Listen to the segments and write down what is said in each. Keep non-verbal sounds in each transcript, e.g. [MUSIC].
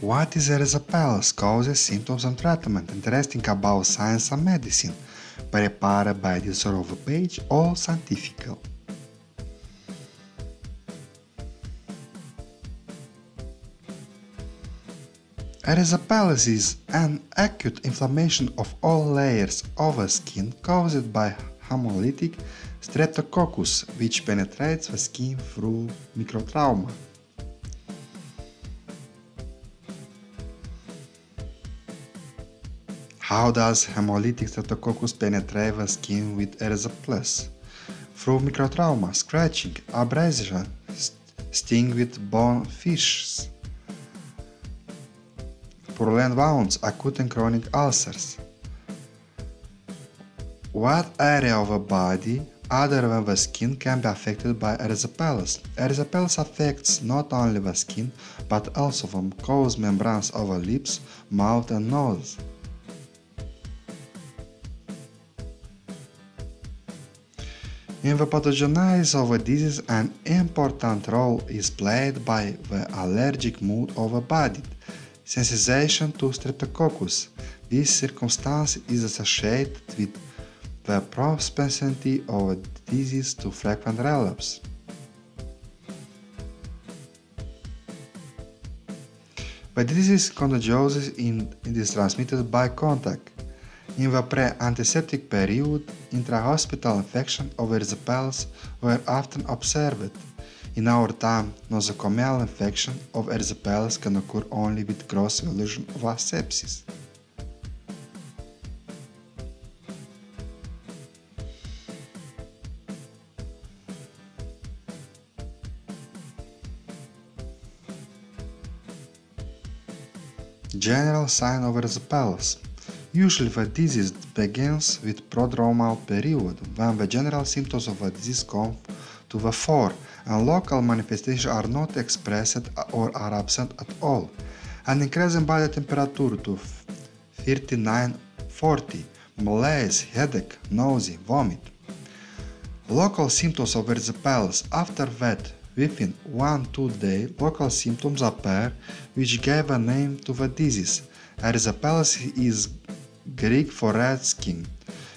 What is erysipelas? Causes, symptoms and treatment. Interesting about science and medicine. Prepared by the Sorova page or scientific. Erysipelas is an acute inflammation of all layers of the skin caused by hemolytic streptococcus, which penetrates the skin through microtrauma. How does hemolytic streptococcus penetrate the skin with erysipelas? Through microtrauma, scratching, abrasion, sting with bone fissures, purulent wounds, acute and chronic ulcers. What area of the body other than the skin can be affected by erysipelas? Erysipelas affects not only the skin but also the mucous membranes of the lips, mouth and nose. In the pathogenesis of a disease, an important role is played by the allergic mood of a body, sensitization to streptococcus. This circumstance is associated with the propensity of a disease to frequent relapse. The disease is contagious in, it is transmitted by contact. In the pre-antiseptic period, intra-hospital infection of erysipelas were often observed. In our time, nosocomial infection of erysipelas can occur only with gross evolution of asepsis. General sign of erysipelas Usually the disease begins with prodromal period, when the general symptoms of the disease come to the fore and local manifestations are not expressed or are absent at all. An increase in body temperature to 39-40, malaise, headache, nausea, vomit. Local symptoms of erysipelas after that Within 1-2 days, local symptoms appear which gave a name to the disease. Erysipelas is Greek for red skin.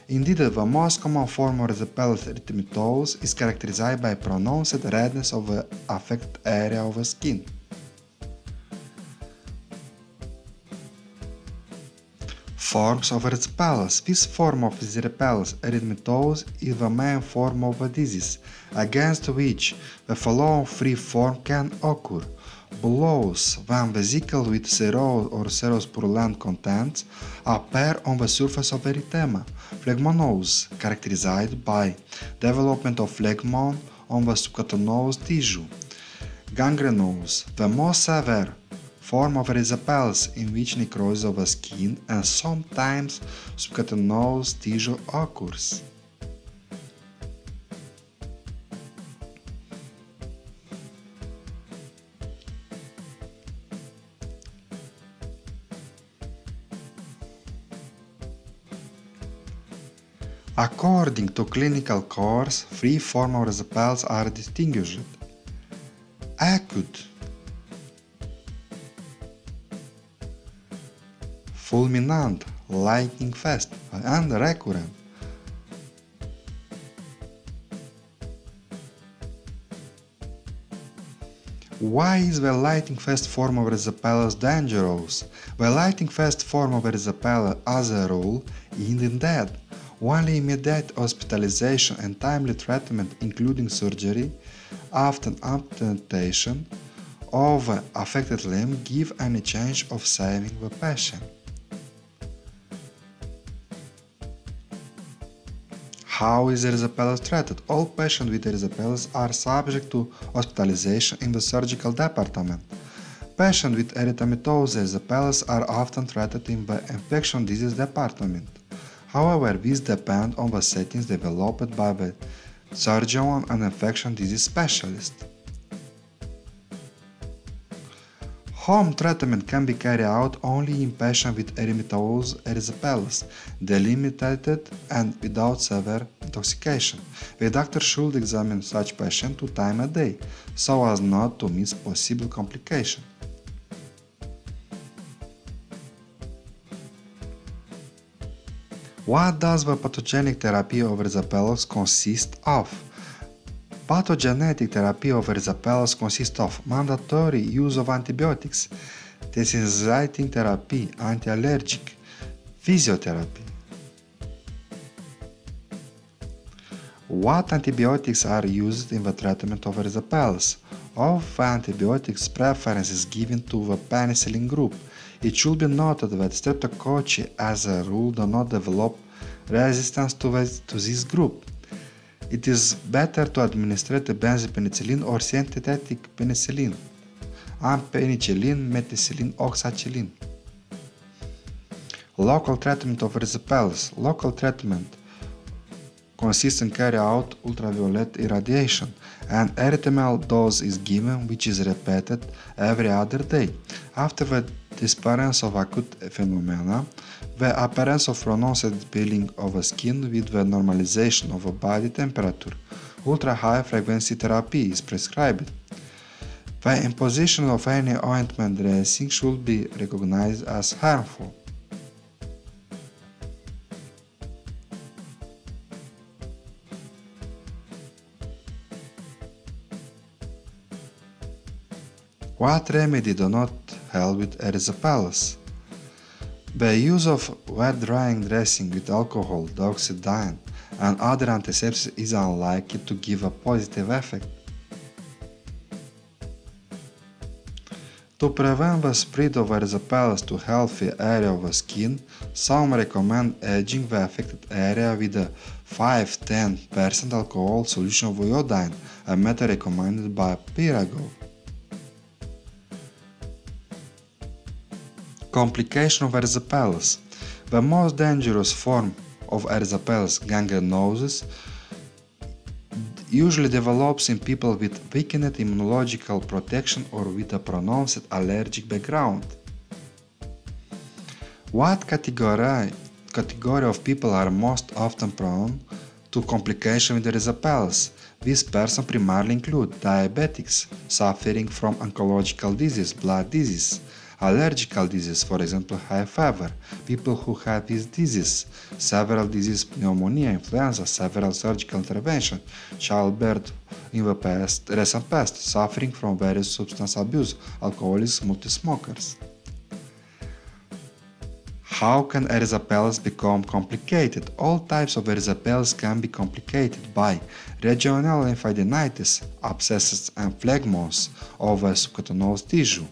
Indeed, the most common form of erysipelas erythematous is characterized by pronounced redness of the affected area of the skin. Forms of erysipelas. This form of erysipelas erythematous is the main form of the disease, against which the following three forms can occur. Blotches, when vesicle with serous or serous purulent contents appear on the surface of erythema. Phlegmonous, characterized by development of phlegmon on the subcutaneous tissue. Gangrenous, the most severe form of erysipelas in which necrosis of the skin and sometimes subcutaneous tissue occurs. According to clinical course, three forms of erysipelas are distinguished. Acute fulminant, lightning fast, and recurrent. Why is the lightning fast form of erysipelas dangerous? The lightning fast form of erysipelas, as a rule, is dead. Only immediate hospitalization and timely treatment, including surgery, often amputation of affected limb, give any chance of saving the patient. How is erysipelas treated? All patients with erysipelas are subject to hospitalization in the surgical department. Patients with erythematous erysipelas are often treated in the infection disease department. However, this depends on the settings developed by the surgeon and infection disease specialist. Home treatment can be carried out only in patients with erythematous erysipelas, delimited and without severe intoxication. The doctor should examine such patient two times a day, so as not to miss possible complications. What does the pathogenic therapy of erysipelas consist of? Pathogenetic therapy of erysipelas consists of mandatory use of antibiotics, desensitizing therapy, anti-allergic, physiotherapy. What antibiotics are used in the treatment of erysipelas? Of the antibiotics, preference is given to the penicillin group. It should be noted that streptococci, as a rule, do not develop resistance to, this group. It is better to administer the benzylpenicillin or synthetic penicillin, ampicillin, methicillin, oxacillin. Local treatment of erysipelas. Local treatment consists in carry out ultraviolet irradiation. An erythemal dose is given which is repeated every other day. After the disappearance of acute phenomena, the appearance of pronounced peeling of the skin with the normalization of the body temperature, ultra-high frequency therapy is prescribed. The imposition of any ointment dressing should be recognized as harmful. What remedy do not help with erysipelas? The use of wet drying dressing with alcohol, doxycycline, and other antiseptics is unlikely to give a positive effect. To prevent the spread of erysipelas to healthy area of the skin, some recommend edging the affected area with a 5-10% alcohol solution of iodine, a method recommended by Pirogov. Complication of erysipelas. The most dangerous form of erysipelas, gangrenosis, usually develops in people with weakened immunological protection or with a pronounced allergic background. What category, category of people are most often prone to complication with erysipelas? These persons primarily include diabetics suffering from oncological disease, blood disease, allergical disease, for example, high fever, people who have this disease, several diseases, pneumonia, influenza, several surgical intervention, childbirth in the past, recent past, suffering from various substance abuse, alcoholics, multi-smokers. How can erysipelas become complicated? All types of erysipelas can be complicated by regional lymphadenitis, abscesses and phlegmons of the subcutaneous tissue,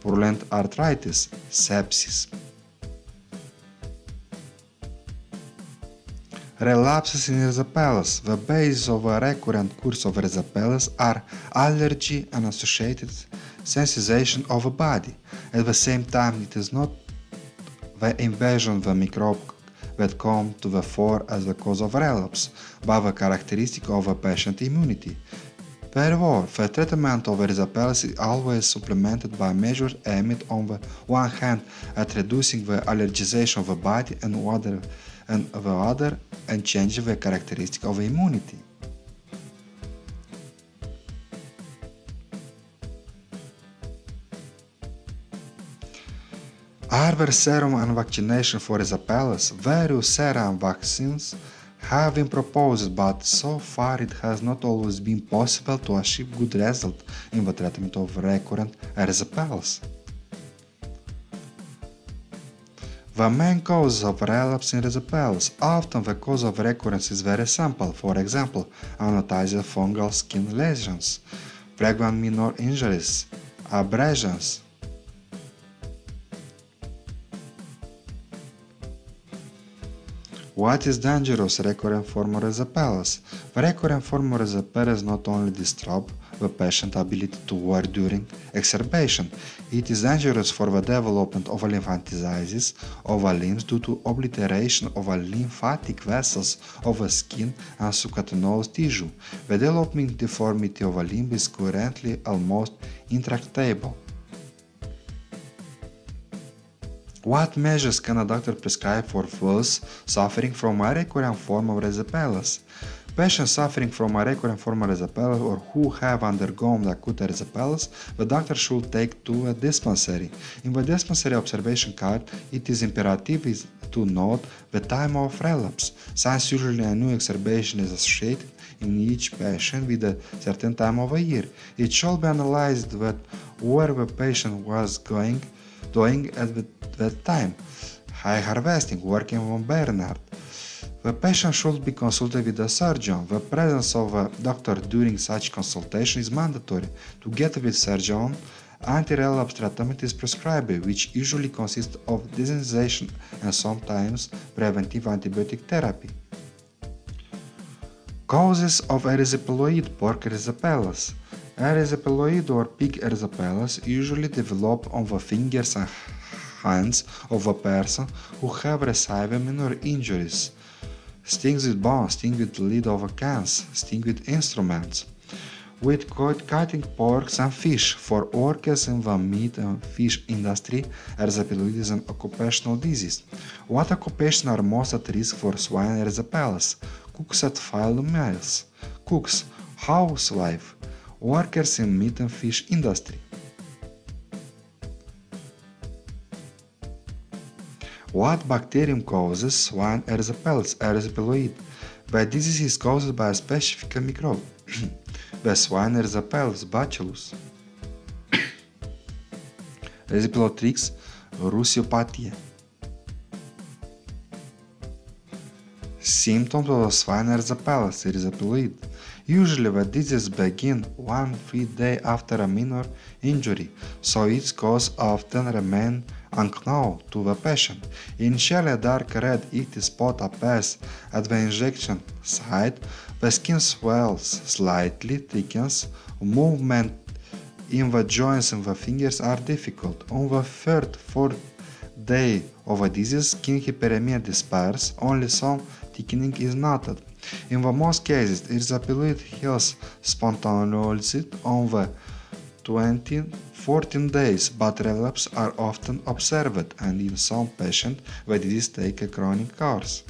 purulent arthritis, sepsis. Relapses in erysipelas. The basis of a recurrent course of erysipelas are allergy and associated sensitization of the body. At the same time, it is not the invasion of the microbe that come to the fore as the cause of relapse, but the characteristic of a patient immunity. Therefore, the treatment of erysipelas is always supplemented by measures aimed on the one hand at reducing the allergization of the body and, other, and the other and changing the characteristic of immunity. Are serum and vaccination for erysipelas? Various serum vaccines have been proposed, but so far it has not always been possible to achieve good results in the treatment of recurrent erysipelas. The main causes of relapse in erysipelas. Often the cause of recurrence is very simple, for example, unnoticed fungal skin lesions, frequent minor injuries, abrasions, What is dangerous recurrent form? The recurrent form of erysipelas not only disturb the patient's ability to work during exacerbation, it is dangerous for the development of a lymphangitis of the limbs due to obliteration of the lymphatic vessels of the skin and subcutaneous tissue. The developing deformity of a limb is currently almost intractable. What measures can a doctor prescribe for those suffering from a recurrent form of erysipelas? Patients suffering from a recurrent form of erysipelas or who have undergone acute erysipelas, the doctor should take to a dispensary. In the dispensary observation card, it is imperative to note the time of relapse, since usually a new exacerbation is associated in each patient with a certain time of a year. It should be analyzed that where the patient was going doing at that time. High harvesting, working on Bernard. The patient should be consulted with a surgeon. The presence of a doctor during such consultation is mandatory. Together with surgeon, anti-relapse treatment is prescribed, which usually consists of desensitization and sometimes preventive antibiotic therapy. Causes of erysipeloid pork erysipelas. Erysipeloid or pig erysipelas usually develop on the fingers and hands of a person who have received minor injuries stings with bones, sting with lid of a cans, sting with instruments. With cutting porks and fish for workers in the meat and fish industry, erysipeloid is an occupational disease. What occupation are most at risk for swine erysipelas? Cooks at field mills, cooks, housewife, workers in meat and fish industry. What bacterium causes swine erysipelas, erysipeloid? But disease is caused by a specific microbe, [COUGHS] the swine erysipelas bacillus. [COUGHS] Erysipelothrix rhusiopathiae. Symptoms of swine erysipelas, erysipeloid. Usually the disease begins one three day after a minor injury, so its cause often remains unknown to the patient. Initially a dark red itchy spot appears at the injection site, the skin swells slightly, thickens, movement in the joints and the fingers are difficult. On the third, fourth day of a disease, skin hyperemia disappears, only some thickening is noted. In the most cases, erysipeloid heals spontaneously on the 20 14 days, but relapses are often observed and in some patients the disease takes a chronic course.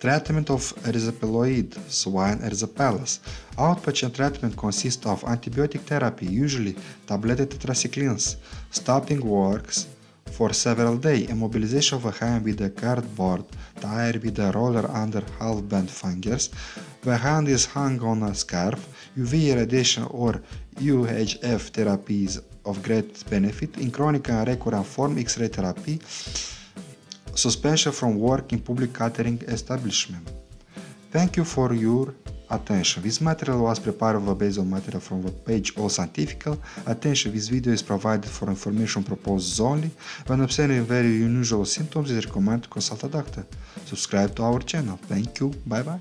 Treatment of erysipeloid swine erysipelas. Outpatient treatment consists of antibiotic therapy, usually tableted tetracyclines. Stopping works for several days. Immobilization of a hand with a cardboard tire with a roller under half-bent fingers. The hand is hung on a scarf. UV radiation or UHF therapy is of great benefit. In chronic and recurrent form, X-ray therapy. Suspension from work in public catering establishment. Thank you for your attention. This material was prepared based on material from the page All Scientifical. Attention, this video is provided for information purposes only. When observing very unusual symptoms, it is recommended to consult a doctor. Subscribe to our channel. Thank you. Bye bye.